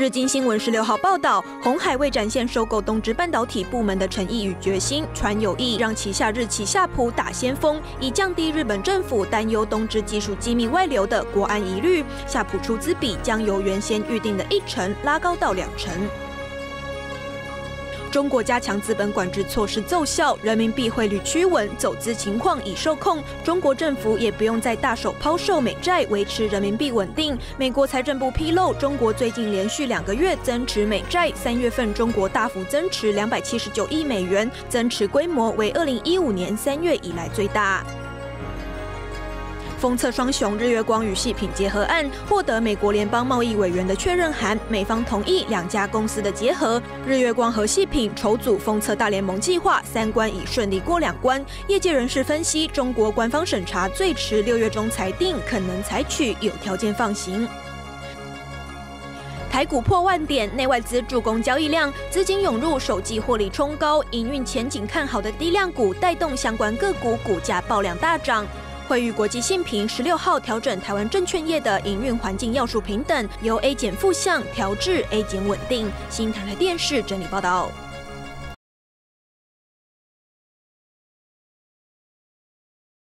日经新闻十六号报道，红海为展现收购东芝半导体部门的诚意与决心，传有意让旗下日企夏普打先锋，以降低日本政府担忧东芝技术机密外流的国安疑虑。夏普出资比将由原先预定的一成拉高到两成。中国加强资本管制措施奏效，人民币汇率趋稳，走资情况已受控。中国政府也不用再大手抛售美债，维持人民币稳定。美国财政部披露，中国最近连续两个月增持美债，三月份中国大幅增持两百七十九亿美元，增持规模为二零一五年三月以来最大。封测双雄日月光与细品结合案获得美国联邦贸易委员的确认函，美方同意两家公司的结合。日月光和细品筹组封测大联盟计划，三关已顺利过两关。业界人士分析，中国官方审查最迟六月中裁定，可能采取有条件放行。台股破万点，内外资助攻交易量，资金涌入，首季获利冲高，营运前景看好的低量股带动相关个股股价爆量大涨。惠誉国际信评十六号调整台湾证券业的营运环境要素平等，由 A 减负向调至 A 减稳定。新台台电视整理报道。